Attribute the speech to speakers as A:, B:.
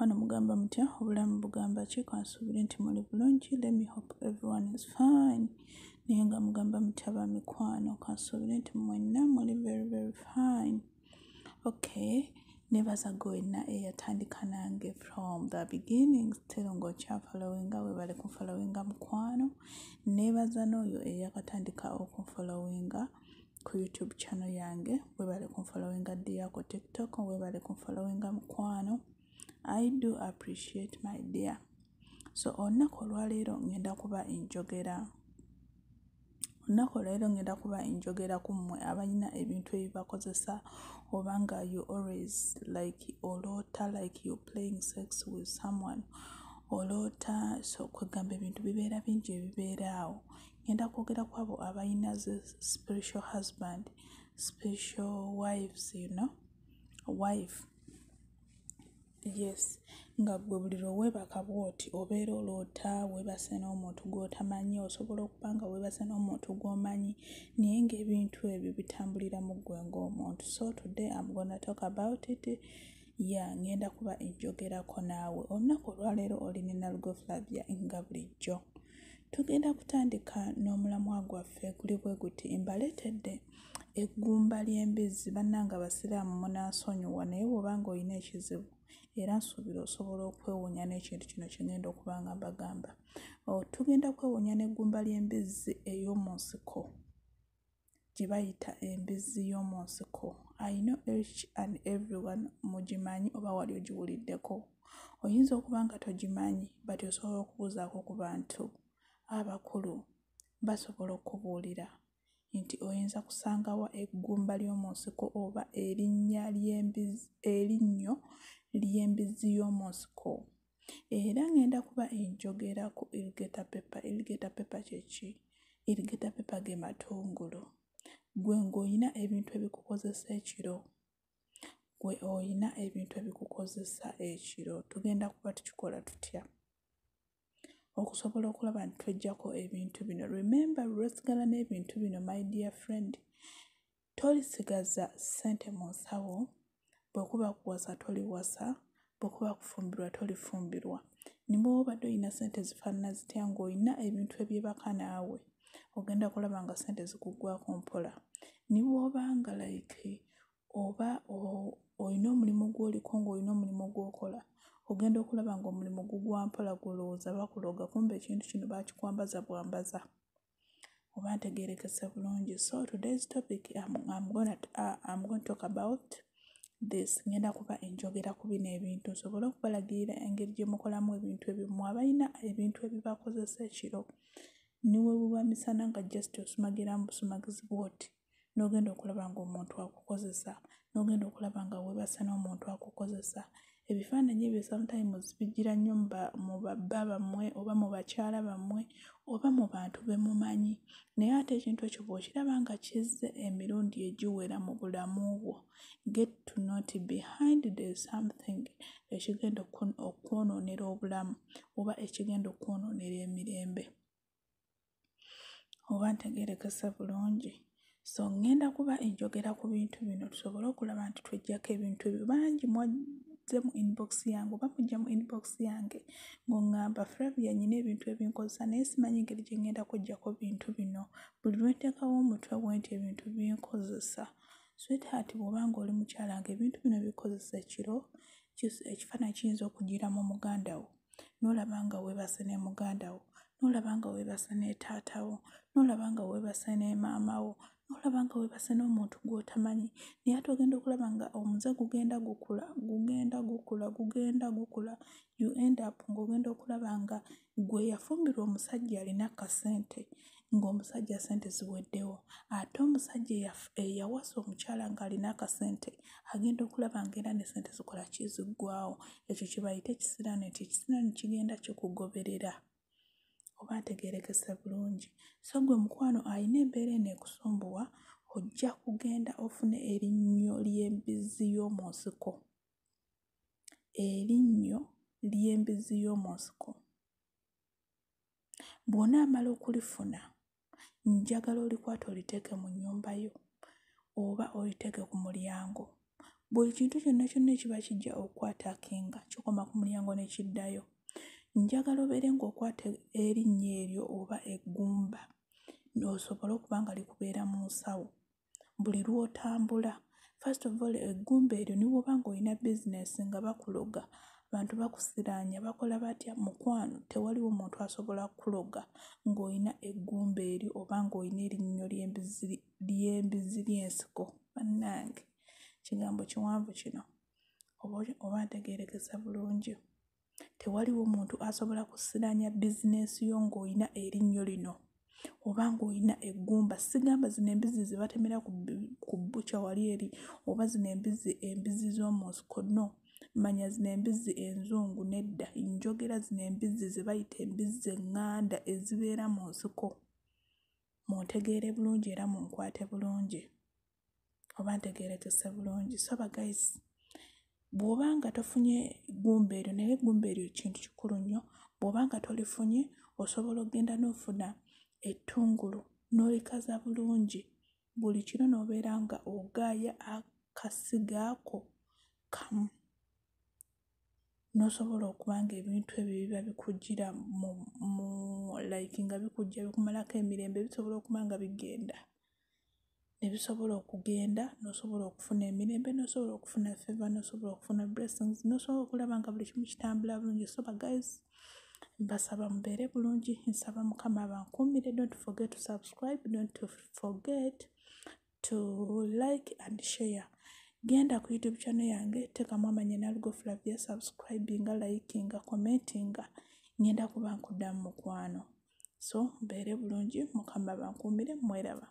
A: mukwano mugamba mutya? Obulamu bugamba ki? Kansuubire nti muli bulungi. Let me hope everyone is fine. Naye nga mugamba mutya ba mikwano. Kansuubire nti mwenna muli very very fine. Okay. Nebaza gwe wenna eyatandika nange from the beginning. Still ng'okyafolowinga webale kunfolowinga mukwano. Nebaza n'oyo eyakatandika okunfolowinga ku youtube channel yange. Webale kunfolowinga ddi yako tiktok. Webale kunfolowinga mukwano i do appreciate my dear. So olunaku olwaleero ngenda kuba enjogera. Olunaku olwaleero ngenda kuba enjogera ku mmwe abalina ebintu ebibakozesa oba nga you always like oloota like you playing sex with someone. Oloota so kwegamba ebintu bibeera bingi ebibeera awo ngenda kwogera ku abo abalina ze special husband special wives you know wife yes. Nga gwe buli lwe weebaka bw'oti obeera oloota weebase n'omuntu gw'otamanyi osobola okuba nga weebase n'omuntu gw'omanyi naye ng'ebintu ebyo bitambulira mu ggwe ng'omuntu. So today am gonna talk about it. Ya ngenda kuba enjogerako naawe. Olunaku olwaleero oli ne nalugo flavia nga bulijjo. Tugenda kutandika n'omulamwa gwaffe guli bwe guti mbaleetedde eggumba ly'embizzi bannanga basiraamu munansonyiwa naye bw'oba nga olina ekizibu era nsuubira osobola okwewuunya n'ekintu kino kigenda okuba nga mbagamba. Tugenda kwewuunya n'eggumba ly'embizzi ey'omu nsiko gye bayita embizzi y'omu nsiko i know each and everyone mugimanyi oba wali ogiwuliddeko? Oyinza okuba nga togimanyi but osobola okubuuzaako ku bantu abakulu basobola okubuulira nti oyinza kusangawa eggumba ly'omu nsiko oba erinnya ly'embizzi erinnyo ly'embizzi y'omu nsiko era ngenda kuba enjogera ku irigata pepa irigata pepa kyeki irigata pepa ge matungulu. Gwe ng'olina ebintu ebikukozesa ekiro gwe oyina ebintu ebikukozesa ekiro. Tugenda kuba tukikola tutya okusobola okulaba nti tweggyako ebintu bino. Remember lwesigala n'ebintu bino my dear friend tolisigaza ssente mu nsawo bwekuba kuwasa toliwasa bwekuba kufumbirwa tolifumbirwa. Nimwe obadde olina ssente zifaanana zitya ng'olina ebintu ebyebaka naawe ogenda kulaba nga ssente zikuggwako mpola? Ni bw'obanga like oba olina omulimu gw'oliko ng'olina omulimu gw'okola ogenda okulaba ng'omulimu gugwa mpola gwolowooza bakuloga kumbe ekintu kino baakikwambaza bwambaza. Oba ntegeerekese bulungi. So today's topic I'm, I'm gonna, uh, I'm gonna talk about this. Ngenda kuba enjogera ku bino ebintu. Nsobole okubalagirira engeri gye mukolamu ebintu ebyo mmwe abalina ebintu ebibakozesa ekiro niwe buba misana nga just osumagiramu busumagizi bwoti. N'ogenda okulaba ng'omuntu akukozesa n'ogenda okulaba nga weebasa n'omuntu akukozesa ebifaananyi ebyo sometimes bijjira nnyo mu babba bammwe oba mu bakyala bammwe oba mu bantu be mumanyi. Naye ate ekintu ekyo bw'okiraba nga kizze emirundi egiwera mu bulamu bwo get to not behind there something ekigenda okwonoonera obulamu oba ekigenda okwonoonera emirembe. Oba ntegeerekese bulungi. So ngenda kuba enjogera ku bintu bino tusobole okulaba nti tweggyako ebintu bangi mwazze mu inbox yange oba mujja mu inbox yange ng'oŋŋamba flavia nyina ebintu ebinkozesa naye simanyi engeri gye ngenda kuggyako bintu bino. Buli lwenteekawo omutwe bwe nti ebintu binkozesa sweetheart bw'oba nga oli mukyala nga ebintu bino bikozesa ekiro ekifaananyi kiyinza okugiramu muganda wo. N'olaba nga weebase ne muganda wo. N'olaba nga weebase ne taata wo. N'olaba nga weebase ne maama wo n'olaba nga weebase n'omuntu gw'otamanyi naye ate ogenda okulaba nga omuze gugenda gukula gugenda gukula gugenda gukula you end up ng'ogenda okulaba nga gwe yafumbirwa omusajja alina akasente ng'omusajja sente ziweddewo. Ate omusajja eyawasa omukyala ng'alina akasente agenda okulaba ng'era ne sente zikola kiziggwawo ekyo kye bayita ekisiraani nti ekisiraani kigenda kikugoberera oba ntegeerekese bulungi. So gwe mukwano alina embeera eno ekusumbuwa ojja kugenda ofune erinnyo ly'embizzi y'omu nsiko erinnyo ly'embizzi y'omu nsiko bw'onaamala okulifuna njagala olikwata oliteeke mu nnyumba yo oba oliteeke ku mulyango. Buli kintu kyonna kyonna ekiba kijja okukwatakinga kikoma ku mulyango ne kiddayo njagala obeere ng'okwata erinnya eryo oba eggumba osobole okuba nga likubeera mu nsawo. Buli lw'otambula first of all eggumba eryo ne bw'oba ng'olina bizinesi nga bakuloga abantu bakusiraanya bakola batya? Mukwano tewaliwo muntu asobola kuloga ng'olina eggumba eryo oba ng'olina erinnyo ly'embizi ly'ensiko bannange. Kigambo kiwanvu kino. Oba ntegeerekesa bulungi tewaliwo muntu asobola kusiraanya bizinesi yo ng'olina erinnyo lino oba ng'olina eggumba. Sigamba zino embizi ze batemera ku bbukya wali eri oba zino embizi embizi z'omu nsiko no manya zino embizi enzungu nedda. Njogera zino embizi ze bayita embizi eŋŋanda ezibeera mu nsiko. Muntegeere bulungi era munkwate bulungi. Oba ntegeerekese bulungi. So bagayisi bw'oba nga tofunye ggumba eryo naye eggumba eryo kintu kikulu nnyo bw'oba nga tolifunye osobola okgenda n'ofuna ettungulu n'olikaza bulungi buli kiro n'obeera nga ogaaya akasiga ako kamu. N'osobola okuba nga ebintu ebyo biba bikujjira mu like nga bikujja bikumalako emirembe bisobola okuba nga bigenda ne bisobola okugenda n'osobola okufuna emirembe n'osobola okufuna feva n'osobola okufuna blessings n'osobola okulaba nga buli kimu kitambula bulungi. So baguys mbasaba mubeere bulungi. Nsaba mukama abankuumire. Don't forget to subscribe. Don't forget to like and share. Genda ku youtube channel yange teekamu amanya nalugo flavia subscribinga likinga commentinga ngenda kuba nkuddamu mukwano. So mbeere bulungi. Mukama bankuumire mweraba